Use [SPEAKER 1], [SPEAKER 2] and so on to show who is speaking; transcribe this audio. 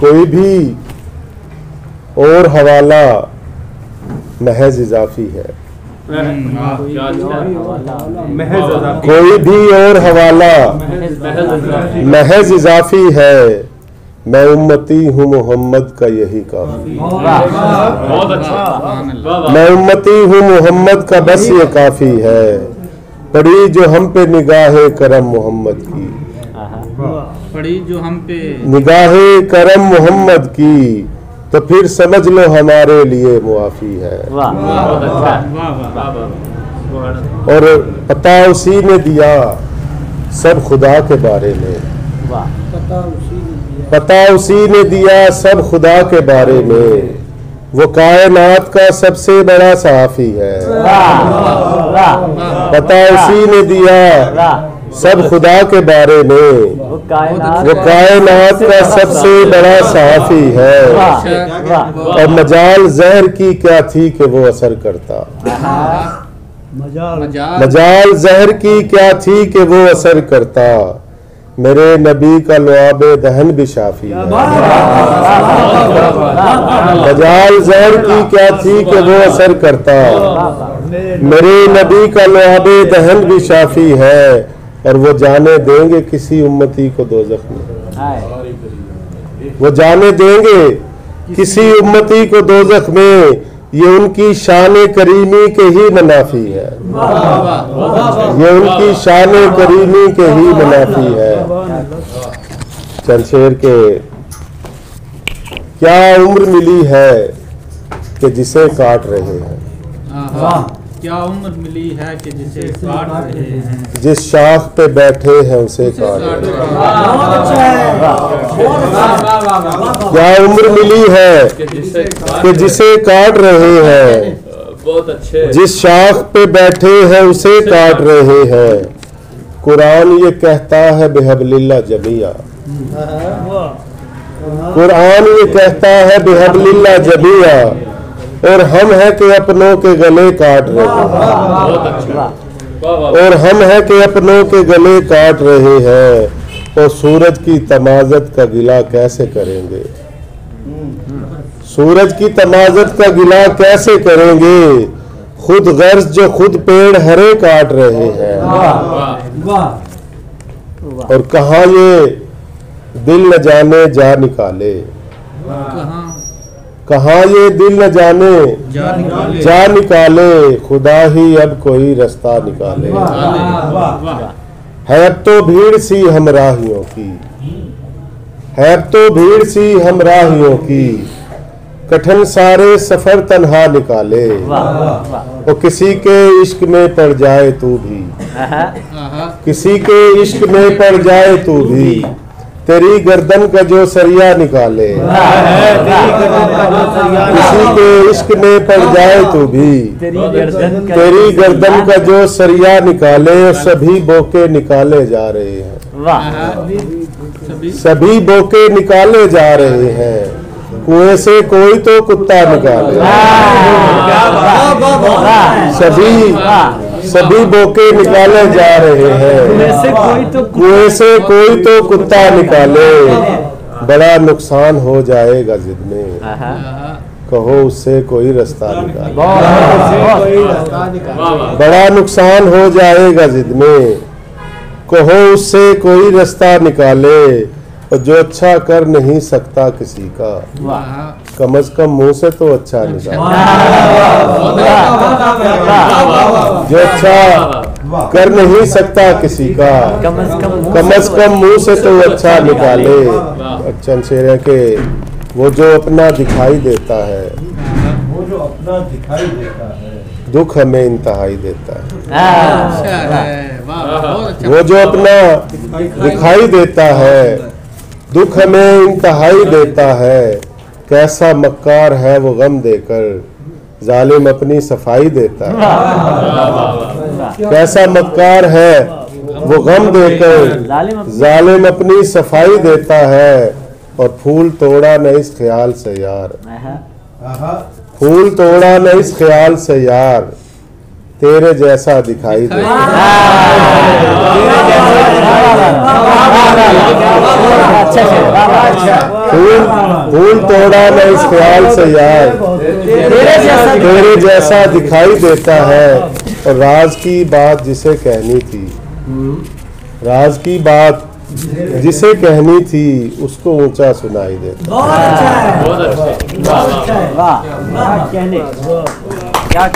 [SPEAKER 1] कोई भी और हवाला महज इजाफी है। कोई भी और हवाला महज इजाफी है, मैं उम्मती हूँ मोहम्मद का यही काफ़ी मैं उम्मती हूँ मोहम्मद का बस ये काफ़ी है, पड़ी जो हम पे निगाह करम मोहम्मद की।
[SPEAKER 2] पड़ी जो हम पे
[SPEAKER 1] निगाह करम मोहम्मद की तो फिर समझ लो हमारे लिए मुआफी है
[SPEAKER 3] वाह
[SPEAKER 2] वाह वाह
[SPEAKER 1] और पता उसी ने दिया सब खुदा के बारे में पता उसी ने दिया सब खुदा के बारे में वो कायनात का सबसे बड़ा सहाफी है पता उसी ने दिया
[SPEAKER 3] वाह
[SPEAKER 1] सब खुदा के बारे में।
[SPEAKER 3] वो कायनात
[SPEAKER 1] का सबसे बड़ा सहाफी है। और मजाल जहर की क्या थी कि वो असर करता?
[SPEAKER 2] मजाल
[SPEAKER 1] जहर की क्या थी कि वो असर करता? मेरे नबी का लुआब दहन भी शाफी है। मजाल जहर की क्या थी कि वो असर करता? मेरे नबी का लुआब दहन भी शाफी है। और वो जाने देंगे किसी उम्मती को दो में। वो जाने देंगे किसी उम्मती को दो में। ये उनकी शान करीमी के ही मुनाफी है। ये उनकी शान करीमी के ही मुनाफी है। चंद शेर के क्या उम्र मिली है कि जिसे काट रहे हैं?
[SPEAKER 2] वाह। क्या उम्र मिली है कि जिसे काट रहे हैं
[SPEAKER 1] जिस शाख पे बैठे हैं उसे काट रहे हैं क्या उम्र मिली है कि जिसे काट रहे हैं
[SPEAKER 3] बहुत अच्छे
[SPEAKER 1] जिस शाख पे बैठे हैं उसे काट रहे हैं कुरान ये कहता है बेहबलिल्ला जमिया कुरान ये कहता है बेहबलिल्ला जमिया और हम है कि अपनों के गले काट रहे हैं।
[SPEAKER 3] बहुत अच्छा। वाह। वाह
[SPEAKER 1] और हम है कि अपनों के गले काट रहे हैं। और सूरज की तमाजत का गिला कैसे करेंगे? सूरज की तमाजत का गिला कैसे करेंगे? खुद गर्ज जो खुद पेड़ हरे काट रहे हैं। और कहा ये दिल न जाने जा निकाले।
[SPEAKER 2] कहाँ
[SPEAKER 1] ये दिल न जाने?
[SPEAKER 2] जा निकाले।
[SPEAKER 1] जा निकाले। खुदा ही अब कोई रास्ता निकाले। है अब तो भीड़ सी हमराहियों की। है अब तो भीड़ सी हमराहियों की। कठिन सारे सफ़र तनहा निकाले। वो किसी के इश्क में पड़ जाए तू भी। किसी के इश्क में पड़ जाए तू भी। तेरी गर्दन का जो सरिया निकाले किसी के इश्क में पड़ जाए तू भी।
[SPEAKER 3] तेरी गर्दन का
[SPEAKER 1] जो सरिया निकाले सभी बोके निकाले जा रहे हैं।
[SPEAKER 2] सभी
[SPEAKER 1] बोके निकाले जा रहे हैं। कुएँ से कोई तो कुत्ता निकाले। सभी सभी बोके निकाले जा रहे हैं।
[SPEAKER 3] से तो
[SPEAKER 1] कुएँ से कोई तो कुत्ता निकाले। बड़ा नुकसान हो जाएगा जिद में। कहो उससे कोई रास्ता निकाले। बड़ा नुकसान हो जाएगा जिद में। कहो उससे कोई रास्ता निकाले और जो अच्छा कर नहीं सकता किसी का। कम अज कम मुँह से तो अच्छा निकाले जो अच्छा कर नहीं सकता किसी का
[SPEAKER 3] कम अज कम मुँह से
[SPEAKER 1] तो अच्छा निकाले अच्छा शेर है के वो जो अपना दिखाई देता है
[SPEAKER 4] वो जो अपना दिखाई देता है
[SPEAKER 1] दुख हमें इंतहाई देता है
[SPEAKER 3] हाँ,
[SPEAKER 2] अच्छा है वाह बहुत अच्छा
[SPEAKER 1] वो जो अपना दिखाई देता है दुख हमें इंतहाई देता है कैसा मक्कार है वो गम देकर जालिम अपनी सफ़ाई देता है। कैसा मक्कार है वो गम देकर
[SPEAKER 3] जालिम अपनी-
[SPEAKER 1] सफ़ाई देता है। और फूल तोड़ा न इस ख्याल से यार। फूल तोड़ा न इस ख्याल से यार। तेरे जैसा दिखाई दे।
[SPEAKER 3] अच्छा वाह, वाह, अच्छा।
[SPEAKER 1] फूल तोड़ा मैं इस ख्याल से यार।
[SPEAKER 3] तेरे जैसा
[SPEAKER 1] तेरे जैसा दिखाई देता है। और राज की बात जिसे कहनी थी। राज की बात जिसे कहनी थी उसको ऊँचा सुनाई देता।
[SPEAKER 3] वाह क्या कहने। क्या